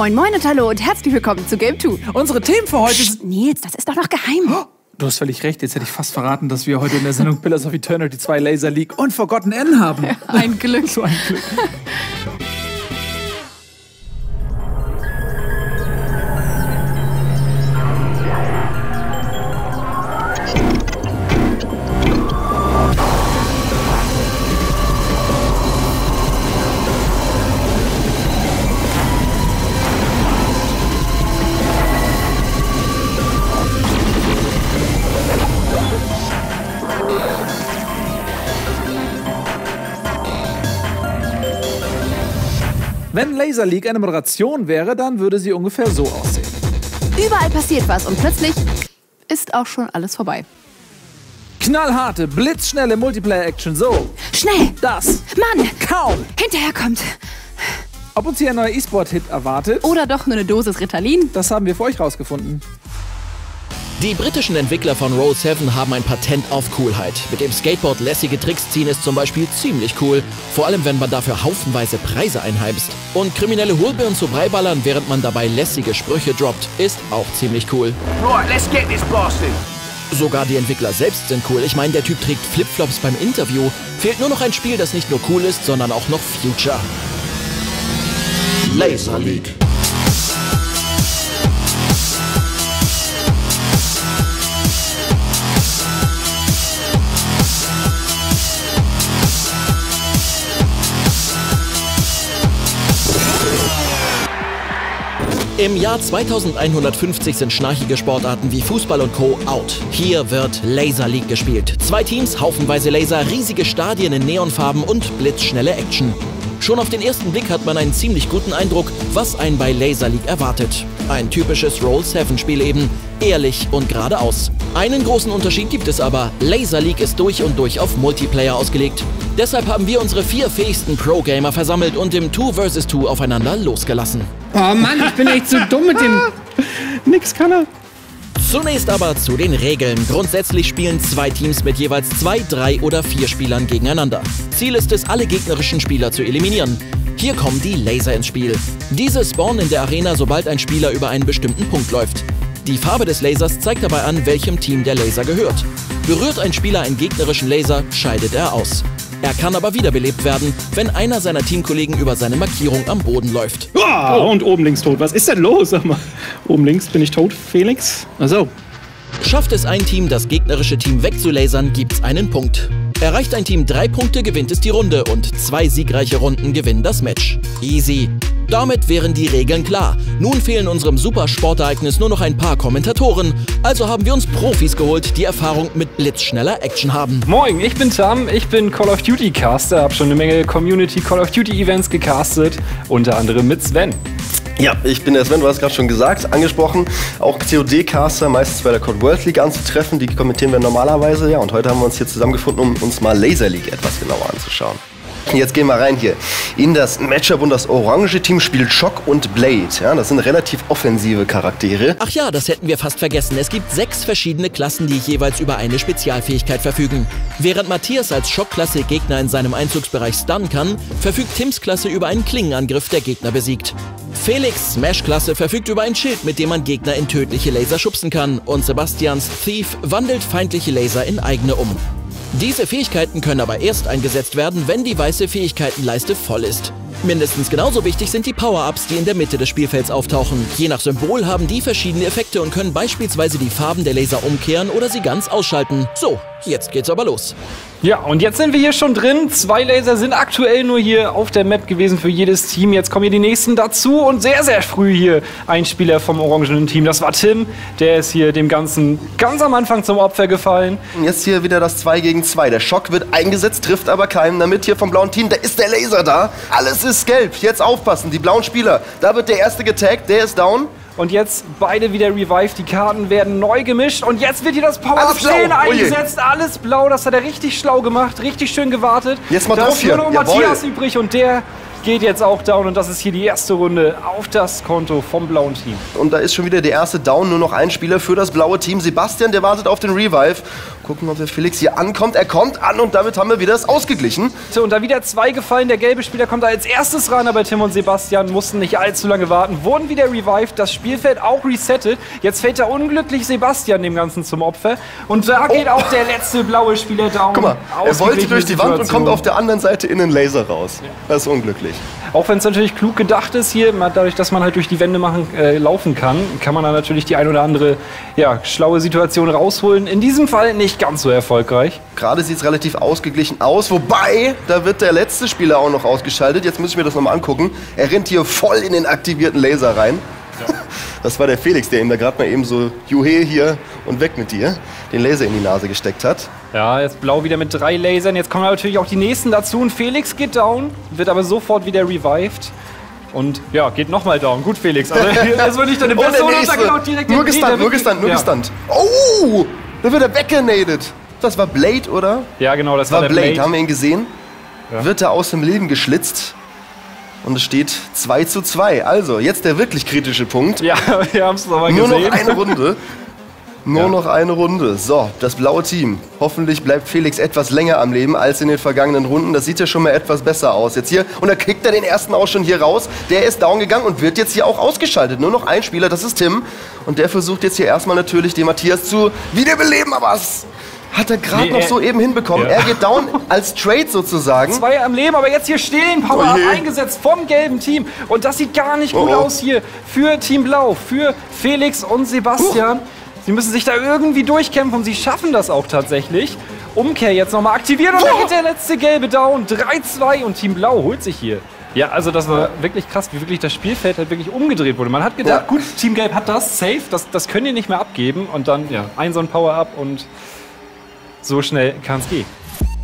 Moin Moin und Hallo und herzlich willkommen zu Game 2. Unsere Themen für heute sind... Psst, Nils, das ist doch noch geheim. Du hast völlig recht, jetzt hätte ich fast verraten, dass wir heute in der Sendung Pillars of Eternity 2 Laser League und Forgotten N haben. Ein Glück. So ein Glück. Laser League eine Moderation wäre, dann würde sie ungefähr so aussehen. Überall passiert was und plötzlich ist auch schon alles vorbei. Knallharte, blitzschnelle Multiplayer-Action, so. Schnell! Das. Mann! Kaum. Hinterher kommt. Ob uns hier ein neuer E-Sport-Hit erwartet, Oder doch nur eine Dosis Ritalin. das haben wir für euch rausgefunden. Die britischen Entwickler von Roll 7 haben ein Patent auf Coolheit. Mit dem Skateboard lässige Tricks ziehen ist zum Beispiel ziemlich cool. Vor allem, wenn man dafür haufenweise Preise einheimst. Und kriminelle Hohlbirnen zu Breiballern, während man dabei lässige Sprüche droppt, ist auch ziemlich cool. Right, let's get this bastard. Sogar die Entwickler selbst sind cool. Ich meine, der Typ trägt Flipflops beim Interview. Fehlt nur noch ein Spiel, das nicht nur cool ist, sondern auch noch Future. Laser League. Im Jahr 2150 sind schnarchige Sportarten wie Fußball und Co. out. Hier wird Laser League gespielt. Zwei Teams, haufenweise Laser, riesige Stadien in Neonfarben und blitzschnelle Action. Schon auf den ersten Blick hat man einen ziemlich guten Eindruck, was einen bei Laser League erwartet. Ein typisches Roll-7-Spiel eben. Ehrlich und geradeaus. Einen großen Unterschied gibt es aber. Laser League ist durch und durch auf Multiplayer ausgelegt. Deshalb haben wir unsere vier fähigsten Pro-Gamer versammelt und im 2 vs 2 aufeinander losgelassen. Oh Mann, ich bin echt zu dumm mit dem. Nix kann er. Zunächst aber zu den Regeln. Grundsätzlich spielen zwei Teams mit jeweils zwei, drei oder vier Spielern gegeneinander. Ziel ist es, alle gegnerischen Spieler zu eliminieren. Hier kommen die Laser ins Spiel. Diese spawnen in der Arena, sobald ein Spieler über einen bestimmten Punkt läuft. Die Farbe des Lasers zeigt dabei an, welchem Team der Laser gehört. Berührt ein Spieler einen gegnerischen Laser, scheidet er aus. Er kann aber wiederbelebt werden, wenn einer seiner Teamkollegen über seine Markierung am Boden läuft. Ah, und oben links tot. Was ist denn los? Sag mal. Oben links bin ich tot, Felix? Also, Schafft es ein Team, das gegnerische Team wegzulasern, gibt's einen Punkt. Erreicht ein Team drei Punkte, gewinnt es die Runde und zwei siegreiche Runden gewinnen das Match. Easy. Damit wären die Regeln klar. Nun fehlen unserem Supersportereignis nur noch ein paar Kommentatoren. Also haben wir uns Profis geholt, die Erfahrung mit blitzschneller Action haben. Moin, ich bin Tam, ich bin Call of Duty Caster, hab schon eine Menge Community Call of Duty Events gecastet, unter anderem mit Sven. Ja, ich bin der Sven, du hast gerade schon gesagt, angesprochen. Auch COD-Caster, meistens bei der Code World League anzutreffen. Die kommentieren wir normalerweise. Ja, und heute haben wir uns hier zusammengefunden, um uns mal Laser League etwas genauer anzuschauen. Jetzt gehen wir rein hier in das Matchup und das orange Team spielt Shock und Blade. Ja, das sind relativ offensive Charaktere. Ach ja, das hätten wir fast vergessen. Es gibt sechs verschiedene Klassen, die jeweils über eine Spezialfähigkeit verfügen. Während Matthias als Schockklasse Gegner in seinem Einzugsbereich stunnen kann, verfügt Tims Klasse über einen Klingenangriff, der Gegner besiegt. Felix Smash-Klasse verfügt über ein Schild, mit dem man Gegner in tödliche Laser schubsen kann. Und Sebastians Thief wandelt feindliche Laser in eigene um. Diese Fähigkeiten können aber erst eingesetzt werden, wenn die weiße Fähigkeitenleiste voll ist. Mindestens genauso wichtig sind die Power-Ups, die in der Mitte des Spielfelds auftauchen. Je nach Symbol haben die verschiedene Effekte und können beispielsweise die Farben der Laser umkehren oder sie ganz ausschalten. So, jetzt geht's aber los. Ja, und jetzt sind wir hier schon drin. Zwei Laser sind aktuell nur hier auf der Map gewesen für jedes Team. Jetzt kommen hier die nächsten dazu und sehr, sehr früh hier ein Spieler vom orangenen Team. Das war Tim. Der ist hier dem Ganzen ganz am Anfang zum Opfer gefallen. Und jetzt hier wieder das 2 gegen 2. Der Schock wird eingesetzt, trifft aber keinen. Damit hier vom blauen Team, da ist der Laser da. Alles ist gelb. Jetzt aufpassen, die blauen Spieler. Da wird der erste getaggt, der ist down. Und jetzt beide wieder revived. Die Karten werden neu gemischt. Und jetzt wird hier das Power-Up stehen eingesetzt. Alles blau. Das hat er richtig schlau gemacht. Richtig schön gewartet. Jetzt mal da drauf ist nur hier. noch Jawohl. Matthias übrig. Und der geht jetzt auch down. Und das ist hier die erste Runde auf das Konto vom blauen Team. Und da ist schon wieder der erste Down, nur noch ein Spieler für das blaue Team. Sebastian, der wartet auf den Revive. Gucken, ob der Felix hier ankommt. Er kommt an und damit haben wir wieder das ausgeglichen. So, und da wieder zwei gefallen. Der gelbe Spieler kommt da als erstes ran, aber Tim und Sebastian mussten nicht allzu lange warten, wurden wieder revived, das Spielfeld auch resettet. Jetzt fällt der unglücklich Sebastian dem Ganzen zum Opfer. Und da geht auch der letzte blaue Spieler down. Oh. Guck mal, er wollte durch die Wand und kommt auf der anderen Seite in den Laser raus. Das ist unglücklich. Auch wenn es natürlich klug gedacht ist hier, dadurch, dass man halt durch die Wände machen, äh, laufen kann, kann man da natürlich die ein oder andere ja, schlaue Situation rausholen. In diesem Fall nicht ganz so erfolgreich. Gerade sieht es relativ ausgeglichen aus, wobei, da wird der letzte Spieler auch noch ausgeschaltet. Jetzt muss ich mir das nochmal angucken. Er rennt hier voll in den aktivierten Laser rein. Das war der Felix, der ihm da gerade mal eben so, Juhe hier und weg mit dir, den Laser in die Nase gesteckt hat. Ja, jetzt blau wieder mit drei Lasern. Jetzt kommen natürlich auch die nächsten dazu. Und Felix geht down, wird aber sofort wieder revived. Und ja, geht nochmal down. Gut, Felix. Also, das wird nicht deine beste dann genau direkt nur gestunt, nur gestunt, nur ja. gestunt. Oh, da wird er weggenadet. Das war Blade, oder? Ja, genau, das war war Blade, Blade. haben wir ihn gesehen? Wird er aus dem Leben geschlitzt. Und es steht 2 zu 2. Also, jetzt der wirklich kritische Punkt. Ja, wir haben es nochmal Nur gesehen. noch eine Runde. Nur noch eine Runde. So, das blaue Team. Hoffentlich bleibt Felix etwas länger am Leben als in den vergangenen Runden. Das sieht ja schon mal etwas besser aus. Jetzt hier, und da kriegt er den ersten auch schon hier raus. Der ist down gegangen und wird jetzt hier auch ausgeschaltet. Nur noch ein Spieler, das ist Tim. Und der versucht jetzt hier erstmal natürlich den Matthias zu wiederbeleben. Aber es hat er gerade Nee, noch er- so eben hinbekommen. Ja. Er geht down als Trade sozusagen. Zwei am Leben, aber jetzt hier stehen Power Oh eingesetzt vom gelben Team. Und das sieht gar nicht gut Oh oh. aus hier für Team Blau, für Felix und Sebastian. Sie müssen sich da irgendwie durchkämpfen und sie schaffen das auch tatsächlich. Umkehr jetzt nochmal aktiviert und da geht der letzte gelbe down. 3-2 und Team Blau holt sich hier. Ja, also das war wirklich krass, wie wirklich das Spielfeld halt wirklich umgedreht wurde. Man hat gedacht, Ja. gut, Team Gelb hat das, safe, das, das können die nicht mehr abgeben. Und dann, ja, ein so ein Power-Up und so schnell kann es gehen.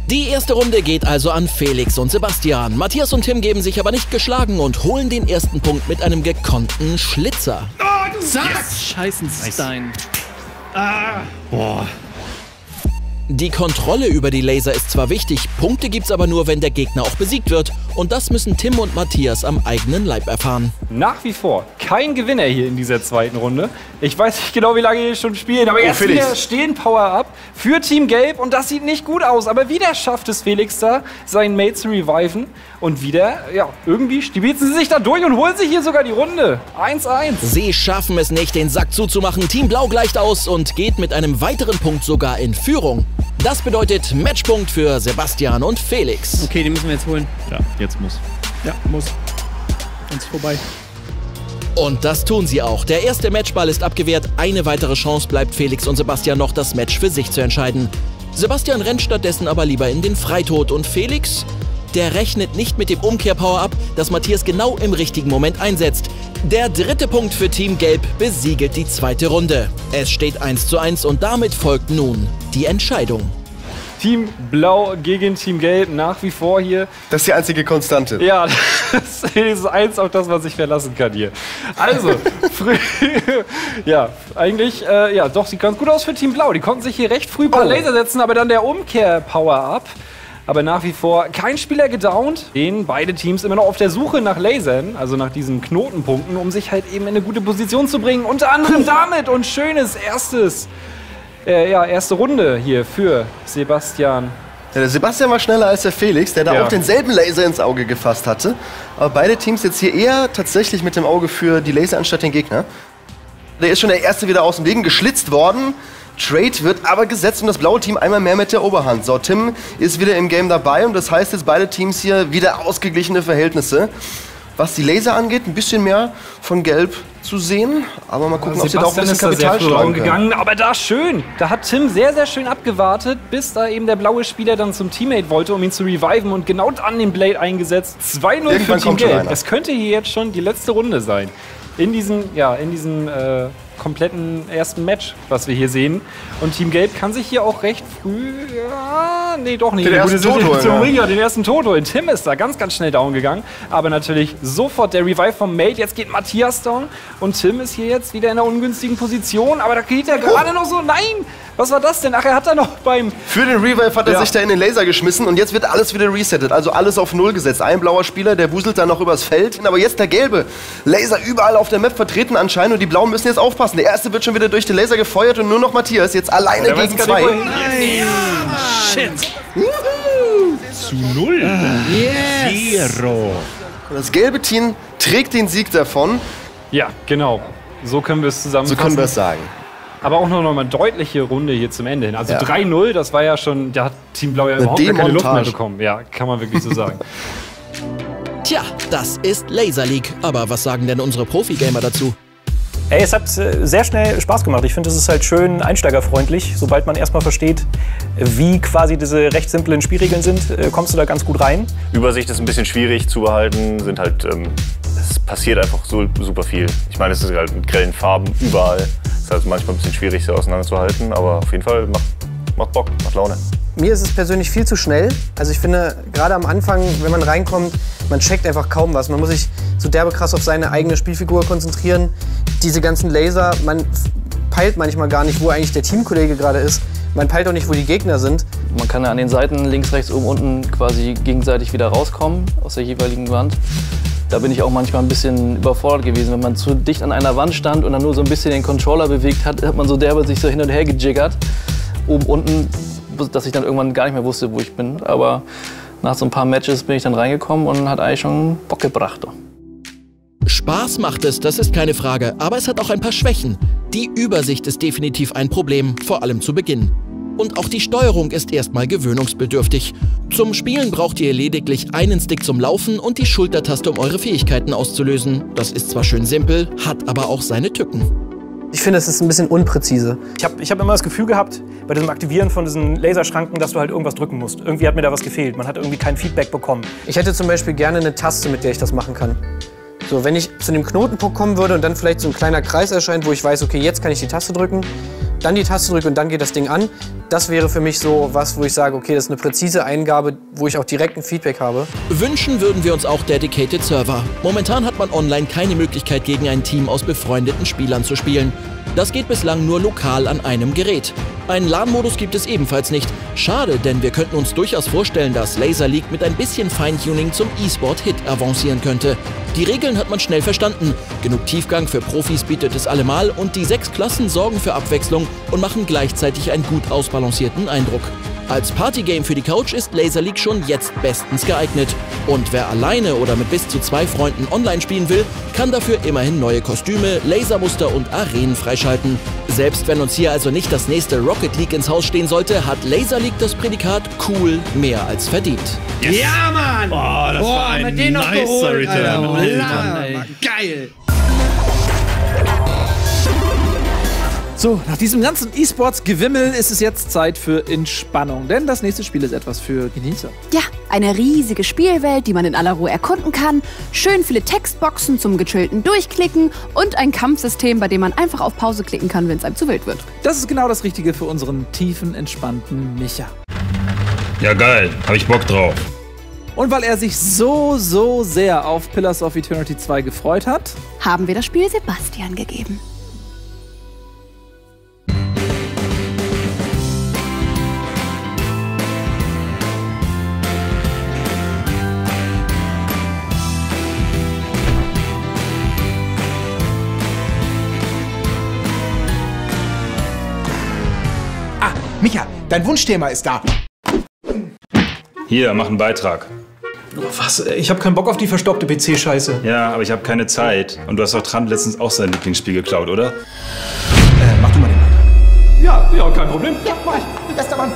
Die erste Runde geht also an Felix und Sebastian. Matthias und Tim geben sich aber nicht geschlagen und holen den ersten Punkt mit einem gekonnten Schlitzer. Scheißenstein. 啊。哇。Die Kontrolle über die Laser ist zwar wichtig, Punkte gibt's aber nur, wenn der Gegner auch besiegt wird. Und das müssen Tim und Matthias am eigenen Leib erfahren. Nach wie vor kein Gewinner hier in dieser zweiten Runde. Ich weiß nicht genau, wie lange die schon spielen, aber jetzt Felix. wieder stehen Power-Up für Team Gelb und das sieht nicht gut aus. Aber wieder schafft es Felix da, seinen Mate zu reviven. Und wieder, ja, irgendwie stiebitzen sie sich da durch und holen sich hier sogar die Runde. 1-1. Sie schaffen es nicht, den Sack zuzumachen. Team Blau gleicht aus und geht mit einem weiteren Punkt sogar in Führung. Das bedeutet Matchpunkt für Sebastian und Felix. Okay, den müssen wir jetzt holen. Ja, jetzt muss. Ja, muss. Uns vorbei. Und das tun sie auch. Der erste Matchball ist abgewehrt. Eine weitere Chance bleibt Felix und Sebastian noch, das Match für sich zu entscheiden. Sebastian rennt stattdessen aber lieber in den Freitod und Felix, der rechnet nicht mit dem Umkehr-Power-Up, das Matthias genau im richtigen Moment einsetzt. Der dritte Punkt für Team Gelb besiegelt die zweite Runde. Es steht 1 zu 1 und damit folgt nun die Entscheidung. Team Blau gegen Team Gelb nach wie vor hier. Das ist die einzige Konstante. Ja, das ist eins, auf das man sich verlassen kann hier. Also, früh, ja, eigentlich, äh, ja, doch, sieht ganz gut aus für Team Blau. Die konnten sich hier recht früh ein paar Oh. Laser setzen, aber dann der Umkehr-Power-Up. Aber nach wie vor kein Spieler gedownt. Den beide Teams immer noch auf der Suche nach Lasern, also nach diesen Knotenpunkten, um sich halt eben in eine gute Position zu bringen. Unter anderem damit und schönes erstes, äh, ja, erste Runde hier für Sebastian Ja, der Sebastian war schneller als der Felix, der da Ja. auch denselben Laser ins Auge gefasst hatte. Aber beide Teams jetzt hier eher tatsächlich mit dem Auge für die Laser anstatt den Gegner. Der ist schon der erste wieder aus dem Leben geschlitzt worden. Trade wird aber gesetzt und das blaue Team einmal mehr mit der Oberhand. So, Tim ist wieder im Game dabei und das heißt jetzt beide Teams hier wieder ausgeglichene Verhältnisse. Was die Laser angeht, ein bisschen mehr von Gelb zu sehen. Aber mal gucken, ob sie da auch ein bisschen ist da sehr Kapital gegangen, aber da schön. Da hat Tim sehr, sehr schön abgewartet, bis da eben der blaue Spieler dann zum Teammate wollte, um ihn zu reviven und genau dann den Blade eingesetzt. 2-0 für Team Gelb. Es könnte hier jetzt schon die letzte Runde sein. In diesem, ja, in diesem äh, kompletten ersten Match, was wir hier sehen. Und Team Gelb kann sich hier auch recht früh, ja, nee, doch nicht. Den Gut, ersten holen, zum ja. Den ersten Tod holen. Tim ist da ganz, ganz schnell down gegangen. Aber natürlich sofort der Revive vom Mate. Jetzt geht Matthias down. Und Tim ist hier jetzt wieder in einer ungünstigen Position. Aber da geht er gerade noch so. Nein! Was war das denn? Ach, er hat da noch beim. Für den Revive hat er Ja. sich da in den Laser geschmissen und jetzt wird alles wieder resettet. Also alles auf Null gesetzt. Ein blauer Spieler, der wuselt dann noch übers Feld. Aber jetzt der gelbe. Laser überall auf der Map vertreten anscheinend und die blauen müssen jetzt aufpassen. Der erste wird schon wieder durch den Laser gefeuert und nur noch Matthias jetzt alleine weiß gegen zwei. nicht, wohin. Zu null. Zero. Das gelbe Team trägt den Sieg davon. Ja, genau. So können wir es So zusammenfassen. können wir es sagen. Aber auch noch mal eine deutliche Runde hier zum Ende hin. Also Ja. 3-0, das war ja schon, da hat Team Blau ja überhaupt gar keine Luft mehr bekommen. Ja, kann man wirklich so sagen. Tja, das ist Laser League. Aber was sagen denn unsere Profi-Gamer dazu? Ey, es hat äh, sehr schnell Spaß gemacht. Ich finde, es ist halt schön einsteigerfreundlich. Sobald man erstmal versteht, wie quasi diese recht simplen Spielregeln sind, äh, kommst du da ganz gut rein. Übersicht ist ein bisschen schwierig zu behalten, sind halt, ähm, es passiert einfach so super viel. Ich meine, es ist halt mit grellen Farben überall. Es ist halt manchmal ein bisschen schwierig, sie auseinanderzuhalten, aber auf jeden Fall macht, macht Bock, macht Laune. Mir ist es persönlich viel zu schnell. Also ich finde, gerade am Anfang, wenn man reinkommt, man checkt einfach kaum was. Man muss sich so derbe krass auf seine eigene Spielfigur konzentrieren. Diese ganzen Laser, man peilt manchmal gar nicht, wo eigentlich der Teamkollege gerade ist. Man peilt auch nicht, wo die Gegner sind. Man kann ja an den Seiten links, rechts, oben, unten quasi gegenseitig wieder rauskommen aus der jeweiligen Wand. Da bin ich auch manchmal ein bisschen überfordert gewesen. Wenn man zu dicht an einer Wand stand und dann nur so ein bisschen den Controller bewegt hat, hat man so derbe sich so hin und her gejiggert. Oben, unten, dass ich dann irgendwann gar nicht mehr wusste, wo ich bin. Aber nach so ein paar Matches bin ich dann reingekommen und hat eigentlich schon Bock gebracht. Spaß macht es, das ist keine Frage, aber es hat auch ein paar Schwächen. Die Übersicht ist definitiv ein Problem, vor allem zu Beginn. Und auch die Steuerung ist erstmal gewöhnungsbedürftig. Zum Spielen braucht ihr lediglich einen Stick zum Laufen und die Schultertaste, um eure Fähigkeiten auszulösen. Das ist zwar schön simpel, hat aber auch seine Tücken. Ich finde, es ist ein bisschen unpräzise. Ich habe ich hab immer das Gefühl gehabt, bei diesem Aktivieren von diesen Laserschranken, dass du halt irgendwas drücken musst. Irgendwie hat mir da was gefehlt. Man hat irgendwie kein Feedback bekommen. Ich hätte zum Beispiel gerne eine Taste, mit der ich das machen kann. So, wenn ich zu dem Knotenpunkt kommen würde und dann vielleicht so ein kleiner Kreis erscheint, wo ich weiß, okay, jetzt kann ich die Taste drücken, dann die Taste drücken und dann geht das Ding an. Das wäre für mich so was, wo ich sage, okay, das ist eine präzise Eingabe, wo ich auch direkt ein Feedback habe. Wünschen würden wir uns auch Dedicated Server. Momentan hat man online keine Möglichkeit, gegen ein Team aus befreundeten Spielern zu spielen. Das geht bislang nur lokal an einem Gerät. Einen LAN-Modus gibt es ebenfalls nicht. Schade, denn wir könnten uns durchaus vorstellen, dass Laser League mit ein bisschen Feintuning zum E-Sport-Hit avancieren könnte. Die Regeln hat man schnell verstanden. Genug Tiefgang für Profis bietet es allemal und die sechs Klassen sorgen für Abwechslung und machen gleichzeitig einen gut ausbalancierten Eindruck. Als Partygame für die Couch ist Laser League schon jetzt bestens geeignet. Und wer alleine oder mit bis zu zwei Freunden online spielen will, kann dafür immerhin neue Kostüme, Lasermuster und Arenen freischalten. Selbst wenn uns hier also nicht das nächste Rocket League ins Haus stehen sollte, hat Laser League das Prädikat cool mehr als verdient. Ja, Mann! Boah, das war ein mit denen noch nicer geholt, Return. Alter. Alter. Alter. Geil. So, nach diesem ganzen E-Sports-Gewimmel ist es jetzt Zeit für Entspannung. Denn das nächste Spiel ist etwas für Genießer. Ja, eine riesige Spielwelt, die man in aller Ruhe erkunden kann, schön viele Textboxen zum gechillten Durchklicken und ein Kampfsystem, bei dem man einfach auf Pause klicken kann, wenn es einem zu wild wird. Das ist genau das Richtige für unseren tiefen, entspannten Micha. Ja, geil. Hab ich Bock drauf. Und weil er sich so, so sehr auf Pillars of Eternity 2 gefreut hat, Haben wir das Spiel Sebastian gegeben. Dein Wunschthema ist da. Hier, mach einen Beitrag. Was? Ich habe keinen Bock auf die verstoppte PC-Scheiße. Ja, aber ich habe keine Zeit. Und du hast doch Trant letztens auch sein Lieblingsspiel geklaut, oder? Äh, mach du mal den Mann. Ja, ja, kein Problem. Ja, mach ich. Bester Mann.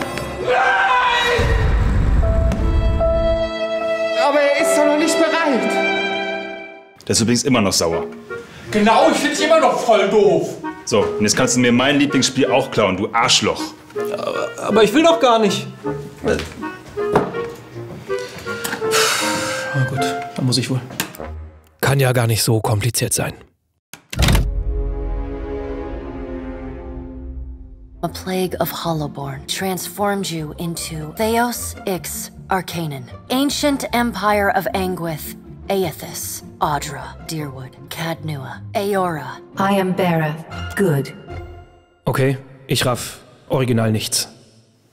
Aber er ist doch noch nicht bereit. Der ist übrigens immer noch sauer. Genau, ich find's immer noch voll doof. So, und jetzt kannst du mir mein Lieblingsspiel auch klauen, du Arschloch. Aber ich will doch gar nicht. Na gut, dann muss ich wohl. Kann ja gar nicht so kompliziert sein. A plague of Hollowborn transformed you into Theos Ix Arcanon, ancient empire of Anguith, Aethys, Audra, Deerwood, Cadnua, Aora. I am Bareth. Good. Okay, ich raff. Original nichts.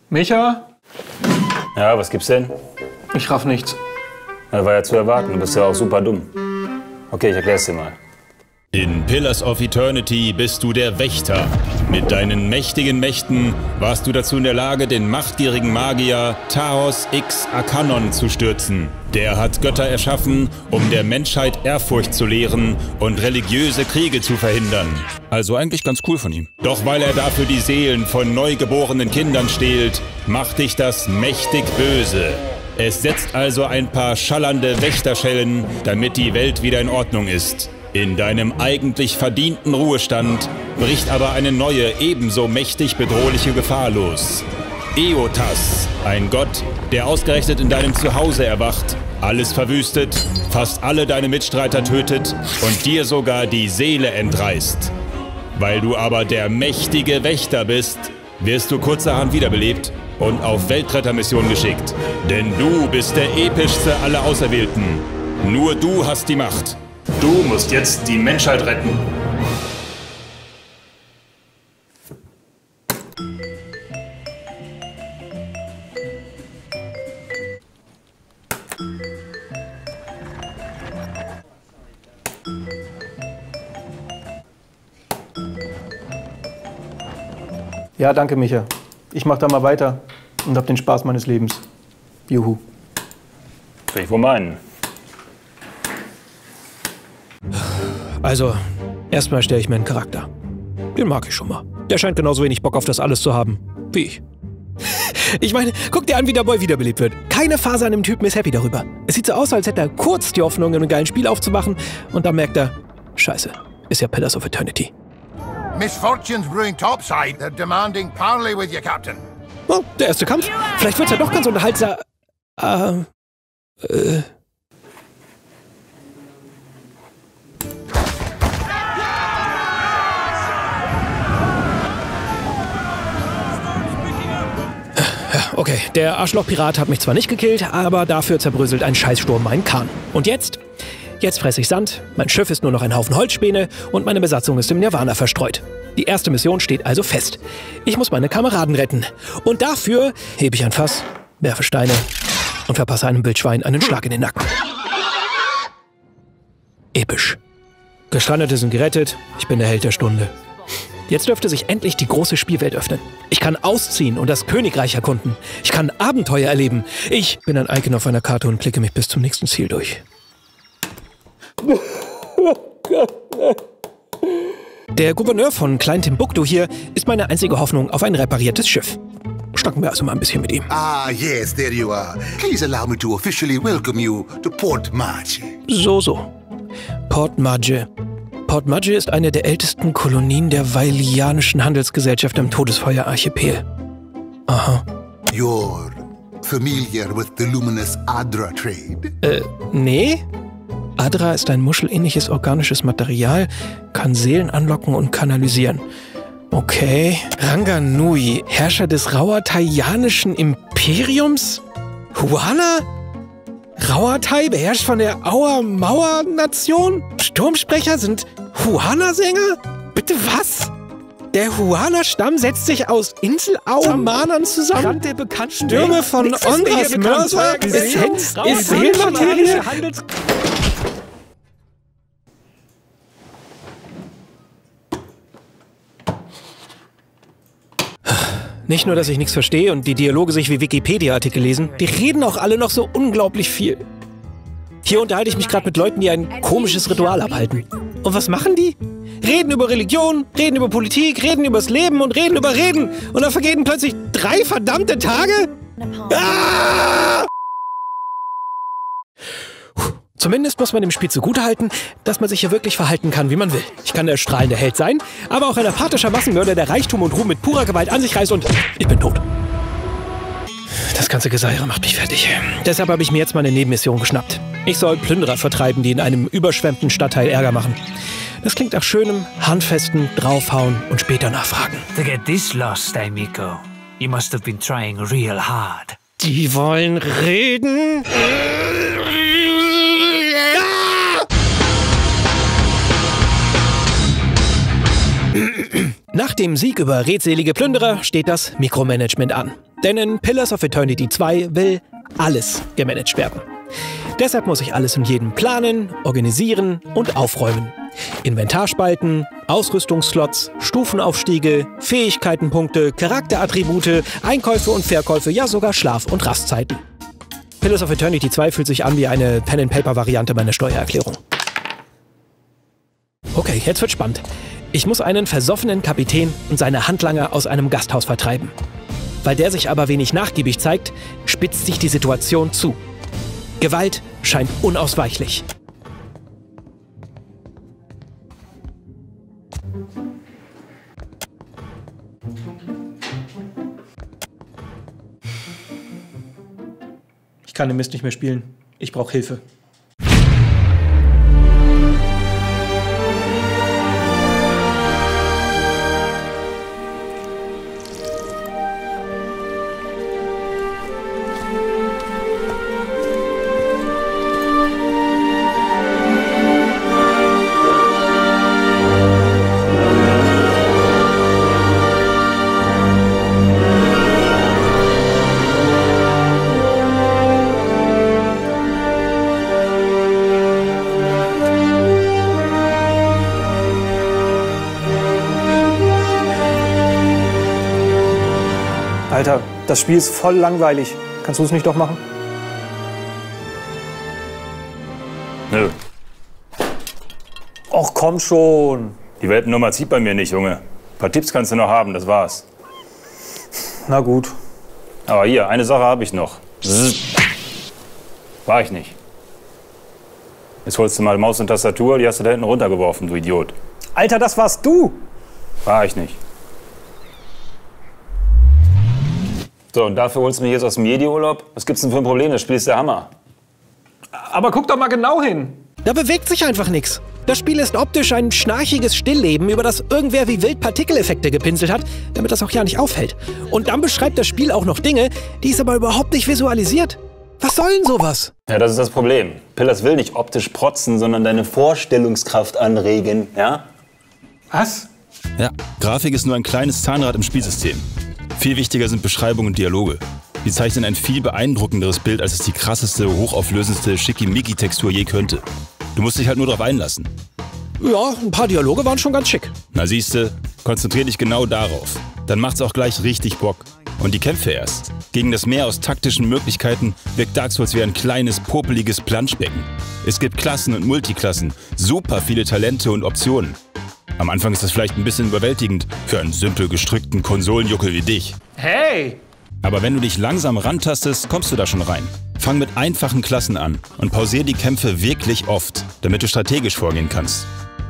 Micha? Ja, was gibt's denn? Ich raff nichts. Das war ja zu erwarten, du bist ja auch super dumm. Okay, ich erklär's dir mal. In Pillars of Eternity bist du der Wächter. Mit deinen mächtigen Mächten warst du dazu in der Lage, den machtgierigen Magier Taos X Akanon zu stürzen. Der hat Götter erschaffen, um der Menschheit Ehrfurcht zu lehren und religiöse Kriege zu verhindern. Also eigentlich ganz cool von ihm. Doch weil er dafür die Seelen von neugeborenen Kindern stehlt, macht dich das mächtig böse. Es setzt also ein paar schallernde Wächterschellen, damit die Welt wieder in Ordnung ist. In deinem eigentlich verdienten Ruhestand bricht aber eine neue, ebenso mächtig bedrohliche Gefahr los. Eotas, ein Gott, der ausgerechnet in deinem Zuhause erwacht, alles verwüstet, fast alle deine Mitstreiter tötet und dir sogar die Seele entreißt. Weil du aber der mächtige Wächter bist, wirst du kurzerhand wiederbelebt und auf Weltrettermission geschickt. Denn du bist der epischste aller Auserwählten. Nur du hast die Macht. Du musst jetzt die Menschheit retten. Ja, danke, Micha. Ich mach da mal weiter und hab den Spaß meines Lebens. Juhu. Will ich wohl meinen. Also, erstmal stelle ich mir einen Charakter. Den mag ich schon mal. Der scheint genauso wenig Bock auf das alles zu haben, wie ich. Ich meine, guck dir an, wie der Boy wiederbelebt wird. Keine Phase an dem Typen ist happy darüber. Es sieht so aus, als hätte er kurz die Hoffnung, in einem geilen Spiel aufzumachen und dann merkt er, scheiße, ist ja Pillars of Eternity. Misfortunes brewing topside. They're demanding parley with you, Captain. Oh, der erste Kampf. Vielleicht wird's ja doch ganz unterhaltsam. Äh, äh. Okay, der Arschlochpirat hat mich zwar nicht gekillt, aber dafür zerbröselt ein Scheißsturm meinen Kahn. Und jetzt? Jetzt fresse ich Sand, mein Schiff ist nur noch ein Haufen Holzspäne und meine Besatzung ist im Nirvana verstreut. Die erste Mission steht also fest. Ich muss meine Kameraden retten. Und dafür hebe ich ein Fass, werfe Steine und verpasse einem Wildschwein einen Schlag in den Nacken. Episch. Gestrandete sind gerettet, ich bin der Held der Stunde. Jetzt dürfte sich endlich die große Spielwelt öffnen. Ich kann ausziehen und das Königreich erkunden. Ich kann Abenteuer erleben. Ich bin ein Icon auf einer Karte und klicke mich bis zum nächsten Ziel durch. Der Gouverneur von Klein Timbuktu hier ist meine einzige Hoffnung auf ein repariertes Schiff. Schnacken wir also mal ein bisschen mit ihm. Ah, yes, there you are. Please allow me to officially welcome you to Port Marche. So, so. Port Marge. Port Marge ist eine der ältesten Kolonien der Vailianischen Handelsgesellschaft im Todesfeuer-Archipel. Aha. You're familiar with the luminous Adra trade? Äh, nee? Adra ist ein muschelähnliches organisches Material, kann Seelen anlocken und kanalisieren. Okay. Ranganui, Herrscher des Rauataianischen Imperiums? Huana? Rauatai, beherrscht von der Auer Mauer Nation? Sturmsprecher sind Huana-Sänger? Bitte was? Der Huana-Stamm setzt sich aus Inselaumanern zusammen. Stürme von Ondras. Mörser? Essenz, ist Seelenmaterie. Nicht nur, dass ich nichts verstehe und die Dialoge sich wie Wikipedia-Artikel lesen, die reden auch alle noch so unglaublich viel. Hier unterhalte ich mich gerade mit Leuten, die ein komisches Ritual abhalten. Und was machen die? Reden über Religion, reden über Politik, reden übers Leben und reden über Reden. Und dann vergehen plötzlich drei verdammte Tage? Ah! Zumindest muss man dem Spiel zugutehalten, dass man sich hier wirklich verhalten kann, wie man will. Ich kann der strahlende Held sein, aber auch ein apathischer Massenmörder, der Reichtum und Ruhm mit purer Gewalt an sich reißt und ich bin tot. Das ganze Geseire macht mich fertig. Deshalb habe ich mir jetzt meine Nebenmission geschnappt. Ich soll Plünderer vertreiben, die in einem überschwemmten Stadtteil Ärger machen. Das klingt nach schönem, handfesten Draufhauen und später nachfragen. To get this lost, Amico, you must have been trying real hard. Die wollen reden? Nach dem Sieg über redselige Plünderer steht das Mikromanagement an. Denn in Pillars of Eternity 2 will alles gemanagt werden. Deshalb muss ich alles und jeden planen, organisieren und aufräumen. Inventarspalten, Ausrüstungsslots, Stufenaufstiege, Fähigkeitenpunkte, Charakterattribute, Einkäufe und Verkäufe, ja sogar Schlaf- und Rastzeiten. Pillars of Eternity 2 fühlt sich an wie eine Pen-and-Paper-Variante meiner Steuererklärung. Okay, jetzt wird spannend. Ich muss einen versoffenen Kapitän und seine Handlanger aus einem Gasthaus vertreiben. Weil der sich aber wenig nachgiebig zeigt, spitzt sich die Situation zu. Gewalt scheint unausweichlich. Ich kann den Mist nicht mehr spielen. Ich brauche Hilfe. Das Spiel ist voll langweilig. Kannst du es nicht doch machen? Nö. Och, komm schon. Die Welpennummer zieht bei mir nicht, Junge. Ein paar Tipps kannst du noch haben, das war's. Na gut. Aber hier, eine Sache habe ich noch. War ich nicht. Jetzt holst du mal Maus und Tastatur, die hast du da hinten runtergeworfen, du Idiot. Alter, das warst du. War ich nicht. So, und dafür holst du mich jetzt aus dem Jedi-Urlaub? Was gibt's denn für ein Problem? Das Spiel ist der Hammer. Aber guck doch mal genau hin. Da bewegt sich einfach nichts. Das Spiel ist optisch ein schnarchiges Stillleben, über das irgendwer wie wild Partikeleffekte gepinselt hat, damit das auch ja nicht auffällt. Und dann beschreibt das Spiel auch noch Dinge, die es aber überhaupt nicht visualisiert. Was soll denn sowas? Ja, das ist das Problem. Pillars will nicht optisch protzen, sondern deine Vorstellungskraft anregen, ja? Was? Ja, Grafik ist nur ein kleines Zahnrad im Spielsystem. Viel wichtiger sind Beschreibung und Dialoge. Die zeichnen ein viel beeindruckenderes Bild, als es die krasseste, hochauflösendste Schickimicki-Textur je könnte. Du musst dich halt nur darauf einlassen. Ja, ein paar Dialoge waren schon ganz schick. Na siehste, konzentrier dich genau darauf. Dann macht's auch gleich richtig Bock. Und die Kämpfe erst. Gegen das Meer aus taktischen Möglichkeiten wirkt Dark Souls wie ein kleines, popeliges Planschbecken. Es gibt Klassen und Multiklassen, super viele Talente und Optionen. Am Anfang ist das vielleicht ein bisschen überwältigend für einen simpel gestrückten Konsolenjuckel wie dich. Hey! Aber wenn du dich langsam rantastest, kommst du da schon rein. Fang mit einfachen Klassen an und pausier die Kämpfe wirklich oft, damit du strategisch vorgehen kannst.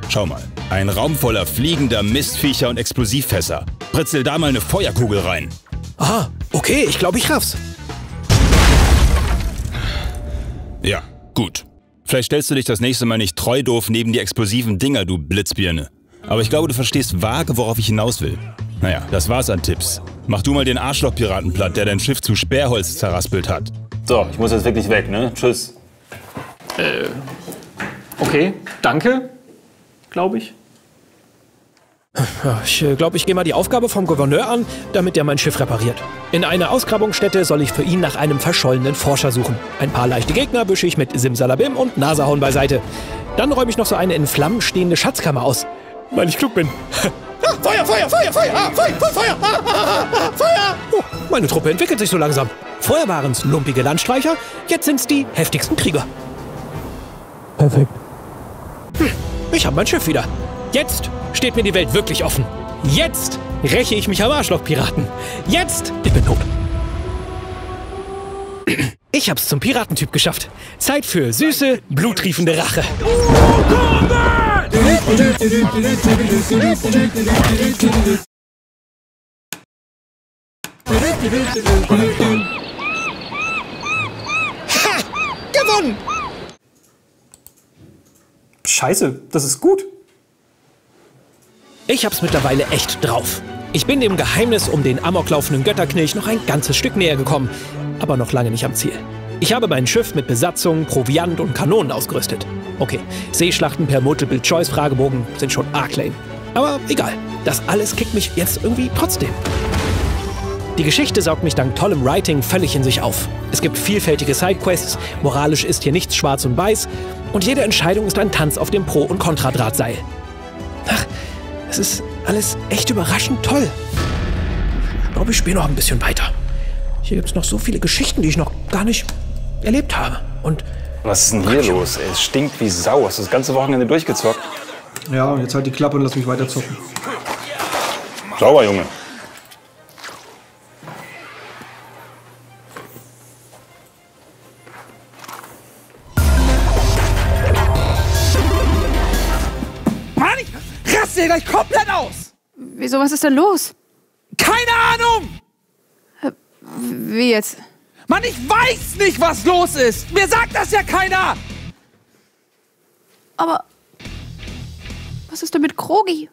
Schau mal, ein Raum voller fliegender Mistviecher und Explosivfässer. Britzel da mal eine Feuerkugel rein. Ah, okay, ich glaube, ich raff's. Ja, gut. Vielleicht stellst du dich das nächste Mal nicht treu doof neben die explosiven Dinger, du Blitzbirne. Aber ich glaube, du verstehst vage, worauf ich hinaus will. Naja, das war's an Tipps. Mach du mal den Arschlochpiraten platt, der dein Schiff zu Sperrholz zerraspelt hat. So, ich muss jetzt wirklich weg, ne? Tschüss. Äh, okay, danke, glaube ich. Ich äh, glaube, ich gehe mal die Aufgabe vom Gouverneur an, damit er mein Schiff repariert. In einer Ausgrabungsstätte soll ich für ihn nach einem verschollenen Forscher suchen. Ein paar leichte Gegner wische ich mit Simsalabim und Nasehauen beiseite. Dann räume ich noch so eine in Flammen stehende Schatzkammer aus. Weil ich klug bin. Ah, Feuer, Feuer, Feuer, Feuer, ah, Feuer, Feuer, Feuer, ah, ah, ah, ah, Feuer! Oh, meine Truppe entwickelt sich so langsam. Vorher waren's lumpige Landstreicher, jetzt sind's die heftigsten Krieger. Perfekt. Hm, ich habe mein Schiff wieder. Jetzt steht mir die Welt wirklich offen. Jetzt räche ich mich am Arschlochpiraten. Jetzt, ich bin tot. Ich hab's zum Piratentyp geschafft. Zeit für süße, bluttriefende Rache. Ha! Gewonnen! Scheiße, das ist gut. Ich hab's mittlerweile echt drauf. Ich bin dem Geheimnis um den amoklaufenden Götterknilch noch ein ganzes Stück näher gekommen, aber noch lange nicht am Ziel. Ich habe mein Schiff mit Besatzung, Proviant und Kanonen ausgerüstet. Okay, Seeschlachten per Multiple-Choice-Fragebogen sind schon arg lame. Aber egal, das alles kickt mich jetzt irgendwie trotzdem. Die Geschichte saugt mich dank tollem Writing völlig in sich auf. Es gibt vielfältige Sidequests, moralisch ist hier nichts schwarz und weiß und jede Entscheidung ist ein Tanz auf dem Pro- und Kontradrahtseil. Ach, es ist alles echt überraschend toll. Ich glaube, ich spiele noch ein bisschen weiter. Hier gibt es noch so viele Geschichten, die ich noch gar nicht erlebt habe. Und Was ist denn hier los? Ey, es stinkt wie Sau. Hast du das ganze Wochenende durchgezockt? Ja, jetzt halt die Klappe und lass mich weiter zocken. Sauber, Junge. Mann, ich raste hier gleich komplett aus! Wieso, was ist denn los? Keine Ahnung! Wie jetzt? Mann, ich weiß nicht, was los ist! Mir sagt das ja keiner! Aber. Was ist denn mit Krogi?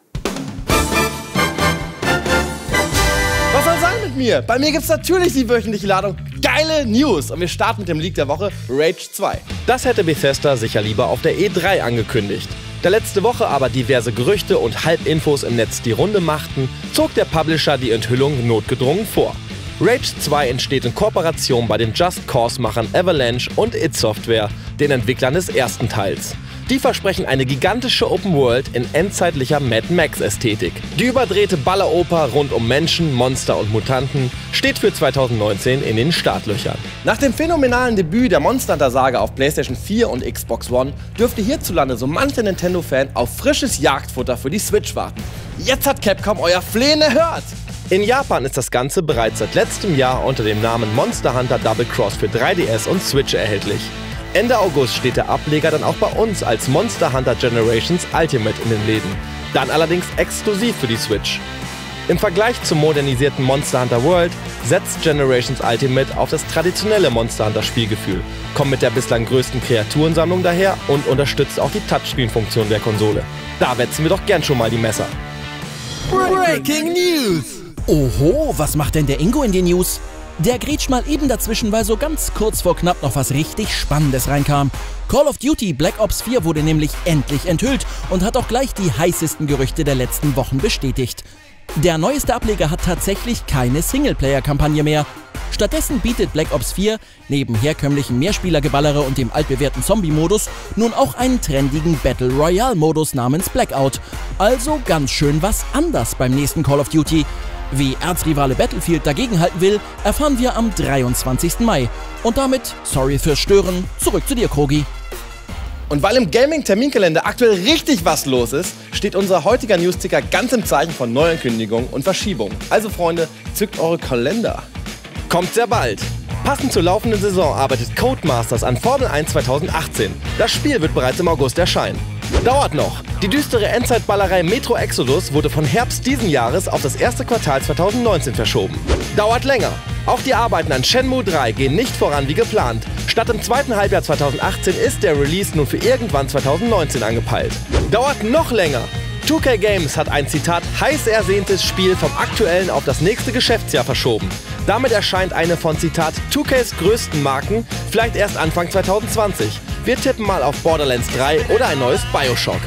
Was soll sein mit mir? Bei mir gibt's natürlich die wöchentliche Ladung geile News und wir starten mit dem Leak der Woche Rage 2. Das hätte Bethesda sicher lieber auf der E3 angekündigt. Da letzte Woche aber diverse Gerüchte und Halbinfos im Netz die Runde machten, zog der Publisher die Enthüllung notgedrungen vor. Rage 2 entsteht in Kooperation bei den Just Cause-Machern Avalanche und id Software, den Entwicklern des ersten Teils. Die versprechen eine gigantische Open World in endzeitlicher Mad Max-Ästhetik. Die überdrehte Balleroper rund um Menschen, Monster und Mutanten steht für 2019 in den Startlöchern. Nach dem phänomenalen Debüt der Monster Hunter Saga auf PlayStation 4 und Xbox One dürfte hierzulande so mancher Nintendo-Fan auf frisches Jagdfutter für die Switch warten. Jetzt hat Capcom euer Flehen erhört! In Japan ist das Ganze bereits seit letztem Jahr unter dem Namen Monster Hunter Double Cross für 3DS und Switch erhältlich. Ende August steht der Ableger dann auch bei uns als Monster Hunter Generations Ultimate in den Läden. Dann allerdings exklusiv für die Switch. Im Vergleich zum modernisierten Monster Hunter World setzt Generations Ultimate auf das traditionelle Monster Hunter Spielgefühl, kommt mit der bislang größten Kreaturensammlung daher und unterstützt auch die Touchscreen-Funktion der Konsole. Da wetzen wir doch gern schon mal die Messer. Breaking News! Oho, was macht denn der Ingo in den News? Der grätscht mal eben dazwischen, weil so ganz kurz vor knapp noch was richtig Spannendes reinkam. Call of Duty Black Ops 4 wurde nämlich endlich enthüllt und hat auch gleich die heißesten Gerüchte der letzten Wochen bestätigt. Der neueste Ableger hat tatsächlich keine Singleplayer-Kampagne mehr. Stattdessen bietet Black Ops 4 neben herkömmlichen Mehrspielergeballere und dem altbewährten Zombie-Modus nun auch einen trendigen Battle Royale-Modus namens Blackout. Also ganz schön was anders beim nächsten Call of Duty. Wie Erzrivale Battlefield dagegenhalten will, erfahren wir am 23. Mai. Und damit, sorry fürs Stören, zurück zu dir, Krogi. Und weil im Gaming-Terminkalender aktuell richtig was los ist, steht unser heutiger Newsticker ganz im Zeichen von Neuankündigungen und Verschiebungen. Also Freunde, zückt eure Kalender. Kommt sehr bald. Passend zur laufenden Saison arbeitet Codemasters an Formel 1 2018. Das Spiel wird bereits im August erscheinen. Dauert noch. Die düstere Endzeitballerei Metro Exodus wurde von Herbst diesen Jahres auf das erste Quartal 2019 verschoben. Dauert länger. Auch die Arbeiten an Shenmue 3 gehen nicht voran wie geplant. Statt im zweiten Halbjahr 2018 ist der Release nun für irgendwann 2019 angepeilt. Dauert noch länger. 2K Games hat ein Zitat heiß ersehntes Spiel vom aktuellen auf das nächste Geschäftsjahr verschoben. Damit erscheint eine von Zitat 2Ks größten Marken vielleicht erst Anfang 2020. Wir tippen mal auf Borderlands 3 oder ein neues Bioshock.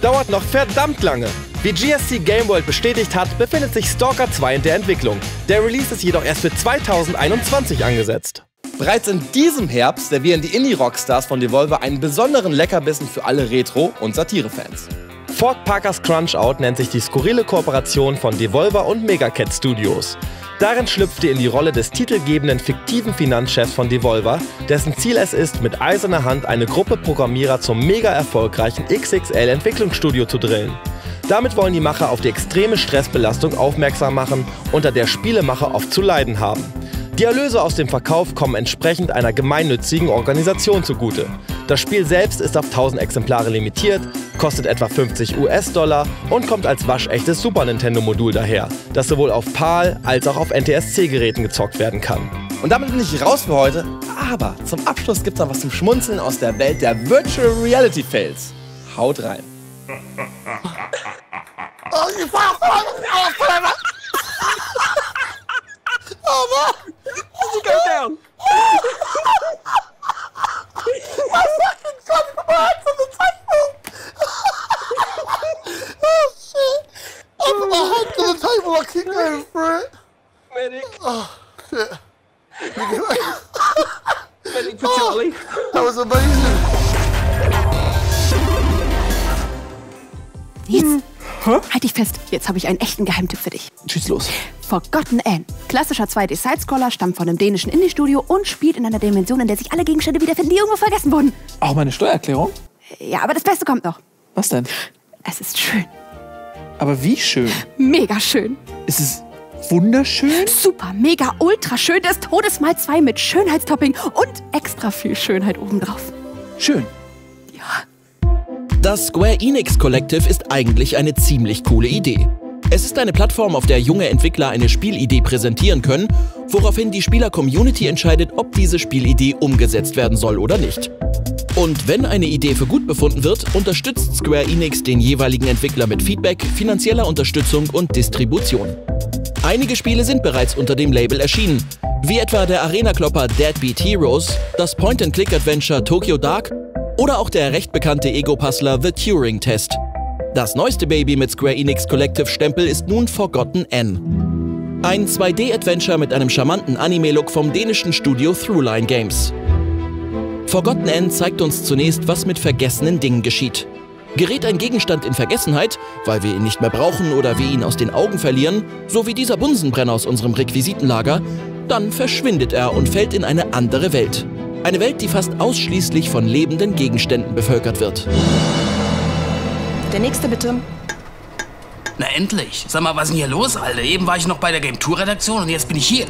Dauert noch verdammt lange. Wie GSC Game World bestätigt hat, befindet sich Stalker 2 in der Entwicklung. Der Release ist jedoch erst für 2021 angesetzt. Bereits in diesem Herbst servieren die Indie-Rockstars von Devolver einen besonderen Leckerbissen für alle Retro- und Satire-Fans. Fort Parkers Crunch Out nennt sich die skurrile Kooperation von Devolver und Megacat Studios. Darin schlüpft ihr in die Rolle des titelgebenden fiktiven Finanzchefs von Devolver, dessen Ziel es ist, mit eiserner Hand eine Gruppe Programmierer zum mega erfolgreichen XXL-Entwicklungsstudio zu drillen. Damit wollen die Macher auf die extreme Stressbelastung aufmerksam machen, unter der Spielemacher oft zu leiden haben. Die Erlöse aus dem Verkauf kommen entsprechend einer gemeinnützigen Organisation zugute. Das Spiel selbst ist auf 1000 Exemplare limitiert, kostet etwa 50 US-Dollar und kommt als waschechtes Super Nintendo-Modul daher, das sowohl auf PAL als auch auf NTSC-Geräten gezockt werden kann. Und damit bin ich raus für heute, aber zum Abschluss gibt's noch was zum Schmunzeln aus der Welt der Virtual Reality Fails. Haut rein. Oh, you fuck! Oh, man! You go down! My fucking son from the table! oh, shit! Oh, my king got friend. Medic. Oh, shit. Medic for Charlie. That was amazing. Jetzt. Halt dich fest, jetzt habe ich einen echten Geheimtipp für dich. Schieß los. Forgotten Anne. Klassischer 2D-Sidescroller, stammt von einem dänischen Indie-Studio und spielt in einer Dimension, in der sich alle Gegenstände wiederfinden, die irgendwo vergessen wurden. Auch meine Steuererklärung? Ja, aber das Beste kommt noch. Was denn? Es ist schön. Aber wie schön? Mega schön. Ist es wunderschön? Super, mega, ultra schön. Das Todes mal zwei mit Schönheitstopping und extra viel Schönheit obendrauf. Schön. Das Square Enix Collective ist eigentlich eine ziemlich coole Idee. Es ist eine Plattform, auf der junge Entwickler eine Spielidee präsentieren können, woraufhin die Spieler-Community entscheidet, ob diese Spielidee umgesetzt werden soll oder nicht. Und wenn eine Idee für gut befunden wird, unterstützt Square Enix den jeweiligen Entwickler mit Feedback, finanzieller Unterstützung und Distribution. Einige Spiele sind bereits unter dem Label erschienen, wie etwa der Arena-Klopper Deadbeat Heroes, das Point-and-Click-Adventure Tokyo Dark oder auch der recht bekannte Ego-Puzzler The Turing Test. Das neueste Baby mit Square Enix Collective Stempel ist nun Forgotten N. Ein 2D-Adventure mit einem charmanten Anime-Look vom dänischen Studio Throughline Games. Forgotten N zeigt uns zunächst, was mit vergessenen Dingen geschieht. Gerät ein Gegenstand in Vergessenheit, weil wir ihn nicht mehr brauchen oder wir ihn aus den Augen verlieren, so wie dieser Bunsenbrenner aus unserem Requisitenlager, dann verschwindet er und fällt in eine andere Welt. Eine Welt, die fast ausschließlich von lebenden Gegenständen bevölkert wird. Der nächste bitte. Na endlich. Sag mal, was ist denn hier los, Alter? Eben war ich noch bei der Game Tour Redaktion und jetzt bin ich hier.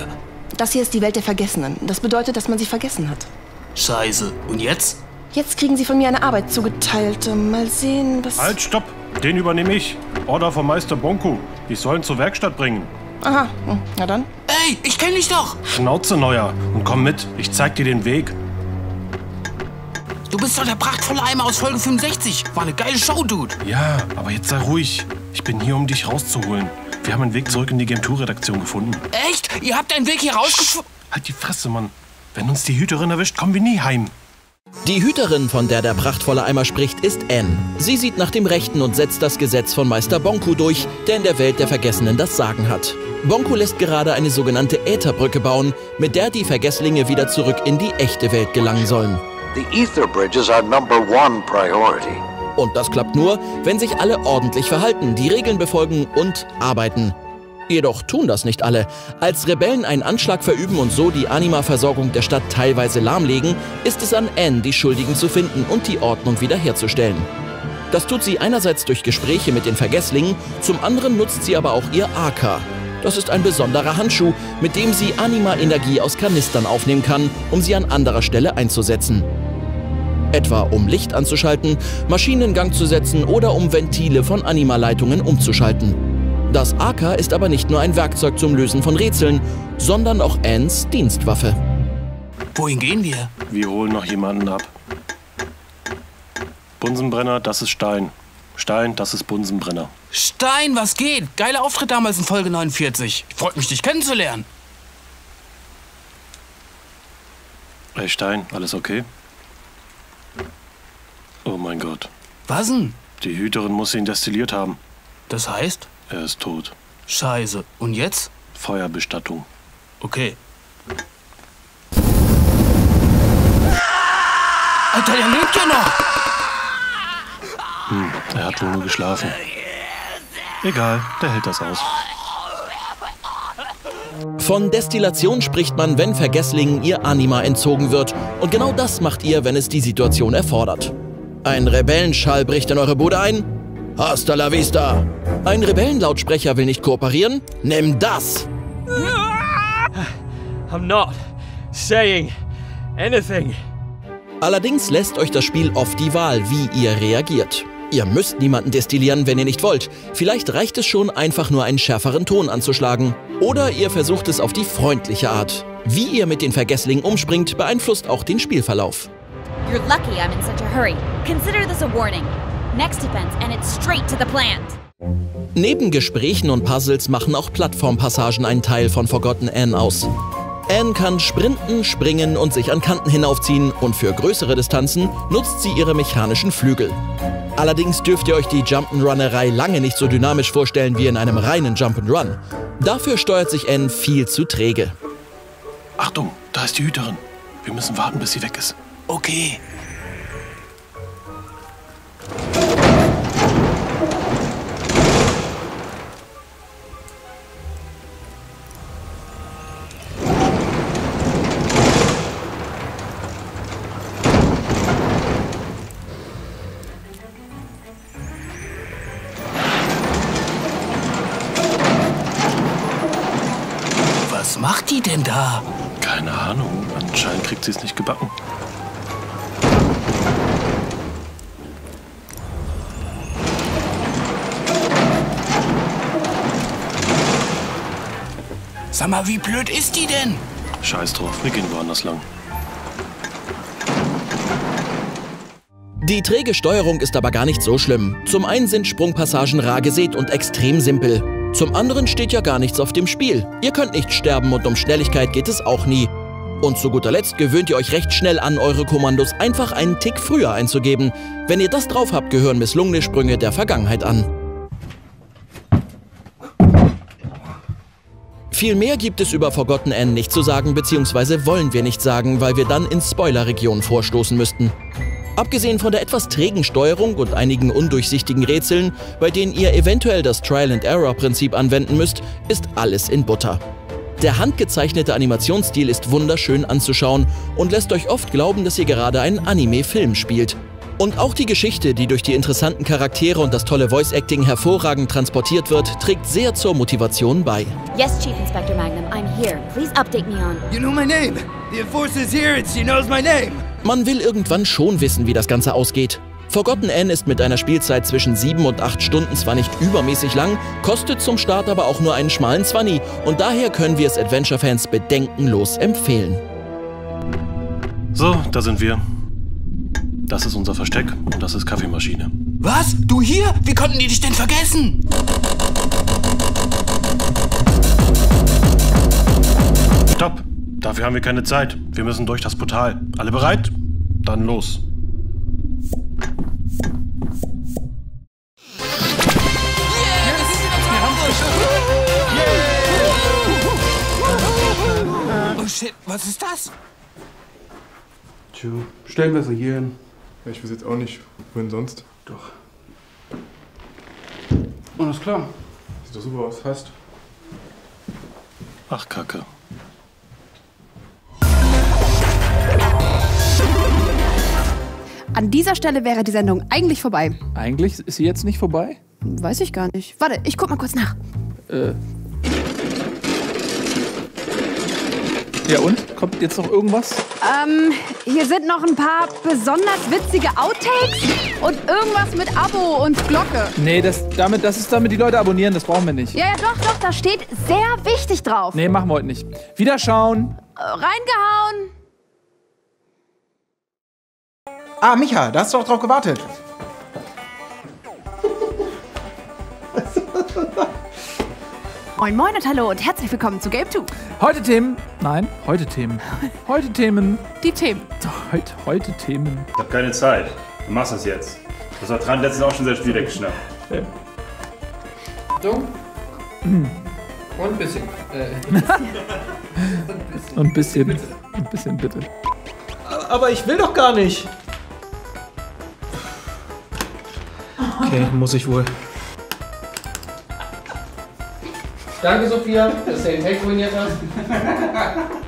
Das hier ist die Welt der Vergessenen. Das bedeutet, dass man sie vergessen hat. Scheiße. Und jetzt? Jetzt kriegen sie von mir eine Arbeit zugeteilt. Ähm, Mal sehen, was. Halt, stopp! Den übernehme ich. Order vom Meister Bonku. Ich soll ihn zur Werkstatt bringen. Aha, hm, na dann. Ey, ich kenn dich doch! Schnauze, Neuer. Und komm mit. Ich zeig dir den Weg. Du bist doch der prachtvolle Eimer aus Folge 65. War eine geile Show, Dude. Ja, aber jetzt sei ruhig. Ich bin hier, um dich rauszuholen. Wir haben einen Weg zurück in die Game Tour Redaktion gefunden. Echt? Ihr habt einen Weg hier rausgefunden? Halt die Fresse, Mann. Wenn uns die Hüterin erwischt, kommen wir nie heim. Die Hüterin, von der der prachtvolle Eimer spricht, ist Anne. Sie sieht nach dem Rechten und setzt das Gesetz von Meister Bonku durch, der in der Welt der Vergessenen das Sagen hat. Bonku lässt gerade eine sogenannte Ätherbrücke bauen, mit der die Vergesslinge wieder zurück in die echte Welt gelangen sollen. The ether bridges are number one priority. Und das klappt nur, wenn sich alle ordentlich verhalten, die Regeln befolgen und arbeiten. Jedoch tun das nicht alle. Als Rebellen einen Anschlag verüben und so die Anima-Versorgung der Stadt teilweise lahmlegen, ist es an Anne, die Schuldigen zu finden und die Ordnung wiederherzustellen. Das tut sie einerseits durch Gespräche mit den Vergesslingen, zum anderen nutzt sie aber auch ihr AK. Das ist ein besonderer Handschuh, mit dem sie Anima-Energie aus Kanistern aufnehmen kann, um sie an anderer Stelle einzusetzen. Etwa um Licht anzuschalten, Maschinen in Gang zu setzen oder um Ventile von Anima-Leitungen umzuschalten. Das AK ist aber nicht nur ein Werkzeug zum Lösen von Rätseln, sondern auch Anns Dienstwaffe. Wohin gehen wir? Wir holen noch jemanden ab. Bunsenbrenner, das ist Stein. Stein, das ist Bunsenbrenner. Stein, was geht? Geiler Auftritt damals in Folge 49. Freut mich, dich kennenzulernen. Hey Stein, alles okay? Oh mein Gott. Was denn? Die Hüterin muss ihn destilliert haben. Das heißt? Er ist tot. Scheiße. Und jetzt? Feuerbestattung. Okay. Alter, der lebt ja noch! Hm, er hat wohl nur geschlafen. Egal, der hält das aus. Von Destillation spricht man, wenn Vergesslingen ihr Anima entzogen wird. Und genau das macht ihr, wenn es die Situation erfordert. Ein Rebellenschall bricht in eure Bude ein? Hasta la vista! Ein Rebellenlautsprecher will nicht kooperieren? Nimm das! I'm not saying anything. Allerdings lässt euch das Spiel oft die Wahl, wie ihr reagiert. Ihr müsst niemanden destillieren, wenn ihr nicht wollt. Vielleicht reicht es schon, einfach nur einen schärferen Ton anzuschlagen. Oder ihr versucht es auf die freundliche Art. Wie ihr mit den Vergesslingen umspringt, beeinflusst auch den Spielverlauf. You're lucky I'm in such a hurry. Consider this a warning. Next defense, and it's straight to the plant. Neben Gesprächen und Puzzles machen auch Plattformpassagen einen Teil von Forgotten Anne aus. Anne kann sprinten, springen und sich an Kanten hinaufziehen und für größere Distanzen nutzt sie ihre mechanischen Flügel. Allerdings dürft ihr euch die Jump'n'Runnerei lange nicht so dynamisch vorstellen wie in einem reinen Jump'n'Run. Dafür steuert sich N viel zu träge. Achtung, da ist die Hüterin. Wir müssen warten, bis sie weg ist. Okay. Anscheinend kriegt sie es nicht gebacken. Sag mal, wie blöd ist die denn? Scheiß drauf, wir gehen woanders lang. Die träge Steuerung ist aber gar nicht so schlimm. Zum einen sind Sprungpassagen rar gesät und extrem simpel. Zum anderen steht ja gar nichts auf dem Spiel. Ihr könnt nicht sterben und um Schnelligkeit geht es auch nie. Und zu guter Letzt gewöhnt ihr euch recht schnell an, eure Kommandos einfach einen Tick früher einzugeben. Wenn ihr das drauf habt, gehören misslungene Sprünge der Vergangenheit an. Viel mehr gibt es über Forgotten N nicht zu sagen, beziehungsweise wollen wir nicht sagen, weil wir dann ins Spoiler-Region vorstoßen müssten. Abgesehen von der etwas trägen Steuerung und einigen undurchsichtigen Rätseln, bei denen ihr eventuell das Trial-and-Error-Prinzip anwenden müsst, ist alles in Butter. Der handgezeichnete Animationsstil ist wunderschön anzuschauen und lässt euch oft glauben, dass ihr gerade einen Anime-Film spielt. Und auch die Geschichte, die durch die interessanten Charaktere und das tolle Voice-Acting hervorragend transportiert wird, trägt sehr zur Motivation bei. Yes, Chief Inspector Magnum, I'm here. Please update me on. You know my name. The enforcer's here and she knows my name. Man will irgendwann schon wissen, wie das Ganze ausgeht. Forgotten N ist mit einer Spielzeit zwischen 7 und 8 Stunden zwar nicht übermäßig lang, kostet zum Start aber auch nur einen schmalen Zwanni und daher können wir es Adventure-Fans bedenkenlos empfehlen. So, da sind wir. Das ist unser Versteck und das ist Kaffeemaschine. Was? Du hier? Wie konnten die dich denn vergessen? Stopp! Dafür haben wir keine Zeit. Wir müssen durch das Portal. Alle bereit? Dann los. Shit, was ist das? Tja, stellen wir sie hier hin. Ja, ich weiß jetzt auch nicht. Wohin sonst? Doch. Alles klar. Sieht doch super aus. Hast. Ach, Kacke. An dieser Stelle wäre die Sendung eigentlich vorbei. Eigentlich ist sie jetzt nicht vorbei? Weiß ich gar nicht. Warte, ich guck mal kurz nach. Äh. Ja und? Kommt jetzt noch irgendwas? Ähm, hier sind noch ein paar besonders witzige Outtakes und irgendwas mit Abo und Glocke. Nee, das, damit, das ist damit die Leute abonnieren, das brauchen wir nicht. Ja, ja, doch, doch, da steht sehr wichtig drauf. Nee, machen wir heute nicht. Wiederschauen. Äh, reingehauen. Ah, Micha, da hast du doch drauf gewartet. Moin Moin und hallo und herzlich willkommen zu Game 2. Heute Themen. Nein, heute Themen. Heute Themen. Die Themen. Heute, heute Themen. Ich hab keine Zeit. Du machst das jetzt. Das hat Tran letztens auch schon sein Spiel weggeschnappt. Achtung. Und ein bisschen. Äh, Und ein bisschen. Ein bisschen bitte. aber ich will doch gar nicht. Okay, muss ich wohl. Danke, Sophia, dass du den Tag ruiniert hast.